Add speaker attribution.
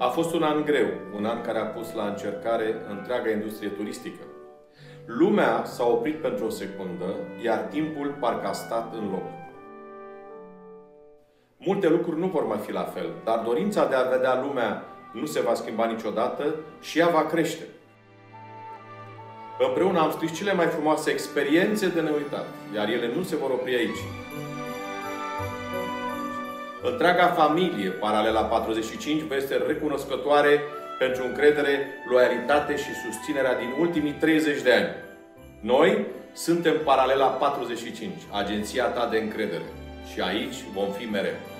Speaker 1: A fost un an greu, un an care a pus la încercare întreaga industrie turistică. Lumea s-a oprit pentru o secundă, iar timpul parcă a stat în loc. Multe lucruri nu vor mai fi la fel, dar dorința de a vedea lumea nu se va schimba niciodată și ea va crește. Împreună am scris cele mai frumoase experiențe de neuitat, iar ele nu se vor opri aici. Întreaga familie Paralela 45 vă este recunoscătoare pentru încredere, loialitate și susținerea din ultimii 30 de ani. Noi suntem Paralela 45, agenția ta de încredere. Și aici vom fi mereu.